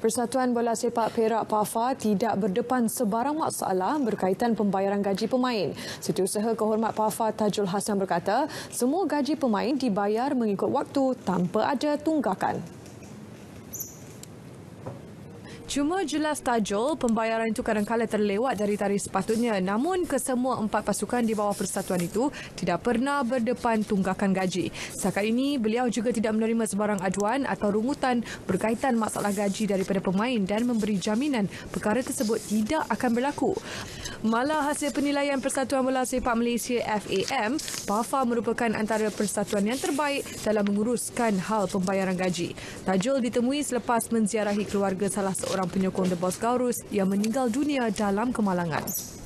Persatuan Bola Sepak Perak PAFA tidak berdepan sebarang masalah berkaitan pembayaran gaji pemain. Setiausaha kehormat PAFA Tajul Hasan berkata, semua gaji pemain dibayar mengikut waktu tanpa ada tunggakan. Cuma jelas tajul, pembayaran itu kadang-kadang terlewat dari tarikh sepatutnya. Namun, kesemua empat pasukan di bawah persatuan itu tidak pernah berdepan tunggakan gaji. Setakat ini, beliau juga tidak menerima sebarang aduan atau rungutan berkaitan masalah gaji daripada pemain dan memberi jaminan perkara tersebut tidak akan berlaku. Malah hasil penilaian Persatuan Bola Sepak Malaysia FAM, PAFA merupakan antara persatuan yang terbaik dalam menguruskan hal pembayaran gaji. Tajul ditemui selepas menziarahi keluarga salah seorang penyokong The Boss Gaurus yang meninggal dunia dalam kemalangan.